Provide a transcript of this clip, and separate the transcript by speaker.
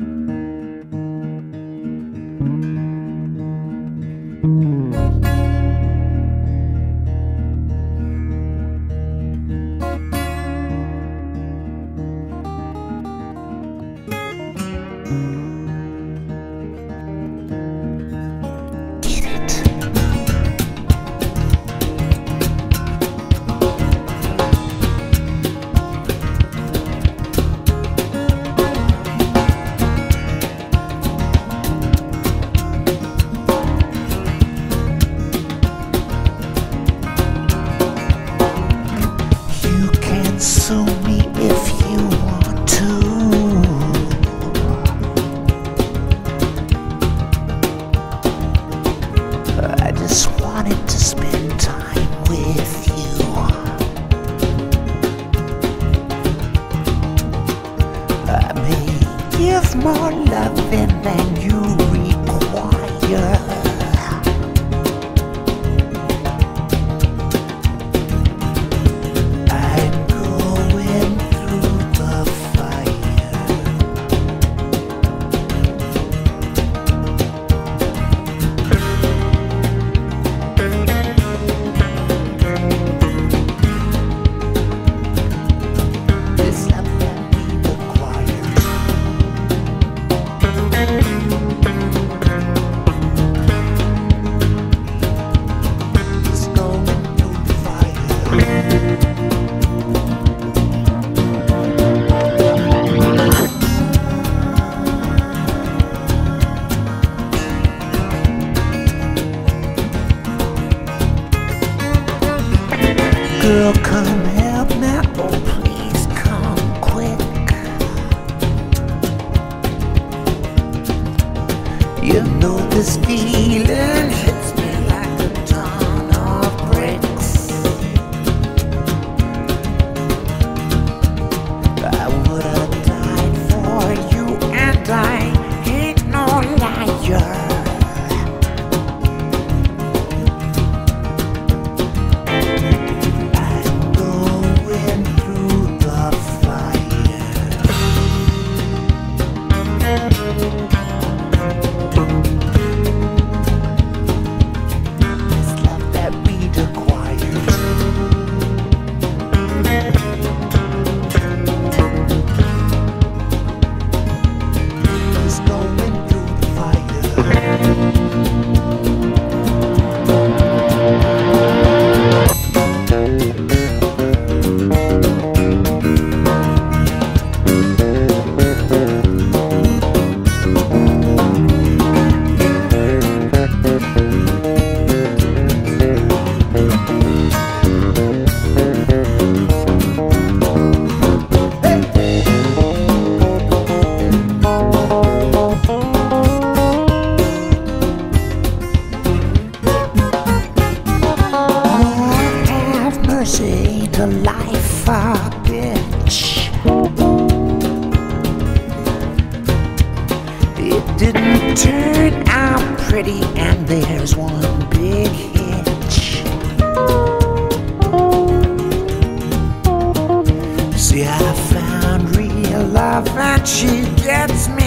Speaker 1: Get wanted to spend time with you. I may give more loving than you require. Know this bitch. It didn't turn out pretty, and there's one big hitch. See, I found real love, and she gets me